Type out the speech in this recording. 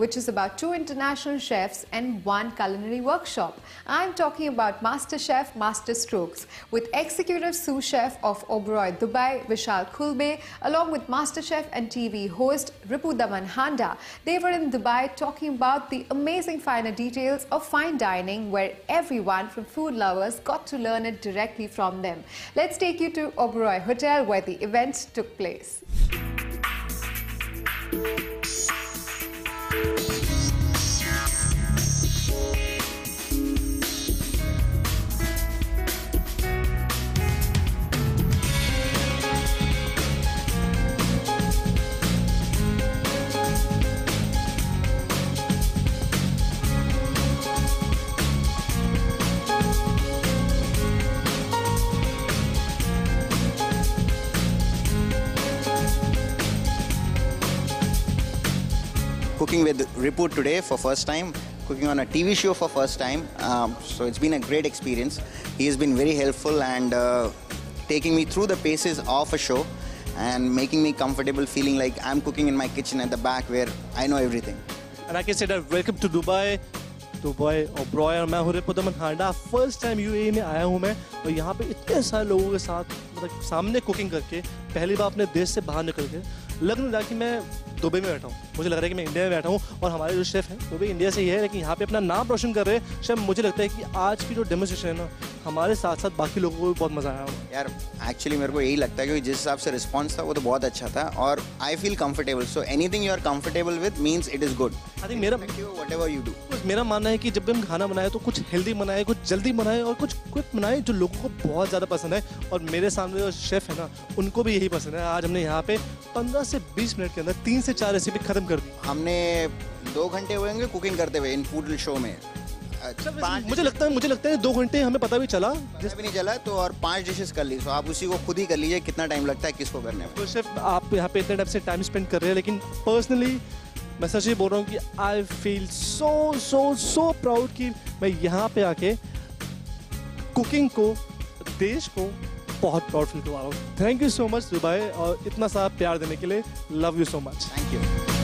which is about two international chefs and one culinary workshop. I'm talking about Master Chef Master Strokes with executive sous chef of Oberoi Dubai, Vishal Kulbe, along with Master Chef and TV host Ripu Daman Handa. They were in Dubai talking about the amazing finer details of fine dining where everyone from food lovers got to learn it directly from them. Let's take you to Oberoi Hotel where the event took place. cooking with Ripu today for first time, cooking on a TV show for first time. Um, so it's been a great experience. He has been very helpful and uh, taking me through the paces of a show and making me comfortable, feeling like I'm cooking in my kitchen at the back where I know everything. And I can say that welcome to Dubai. Dubai और ब्रॉय और मैं हूँ Ripudaman Handa first time UAE में आया हूँ मैं और यहाँ पे इतने सारे लोगों के साथ मतलब सामने कुकिंग करके पहली बार अपने देश से बाहर निकल के लग नहीं रहा कि मैं दुबई में बैठा हूँ। मुझे लग रहा है कि मैं इंडिया में बैठा हूँ और हमारे जो शेफ़ हैं वो भी इंडिया से ही है लेकिन यहाँ पे अपना नाम रोशन कर रहे हैं। शेफ मुझे लगता है कि आज की जो डेमोस्ट्रेशन है ना हमारे साथ साथ बाकी लोगों को भी बहुत मज़ा आया यार एक्चुअली मेरे को यही लगता है कि जिस हिसाब से रिस्पॉन्स था वो तो बहुत अच्छा था और I feel comfortable so anything you are comfortable with means it is good I think मेरा वट एवर यू डू मेरा मानना है कि जब भी हम खाना बनाए तो कुछ हेल्दी बनाए कुछ जल्दी बनाए और कुछ क्विक बनाए जो लोगों को बहुत ज़्यादा पसंद है। और मेरे सामने जो शेफ़ है ना उनको भी यही पसंद है। आज हमने यहाँ पे 15 से 20 मिनट के अंदर तीन से चार रेसिपी खत्म कर दी? हमने दो घंटे हुए कुकिंग करते हुए इन फ़ूड शो में। मुझे लगता है मुझे लगता है दो घंटे हमें पता भी चला। जिस भी नहीं चला तो और पाँच डिशेस कर ली। तो आप उसी को खुद ही कर लीजिए कितना टाइम लगता है किसको करने में। तो सिर्फ़ आप यहाँ पे इतने टाइम से टाइम स्पेंड कर रहे हैं लेकिन पर्सनली मैं सच ही बोल रहा हूँ कि I feel so so so proud कि मैं यहाँ पे आके कुकिंग को देश को बहुत प्राउड फील करवा रहा हूँ thank you so much Dubai और इतना सारा प्यार देने के लिए love you so much thank you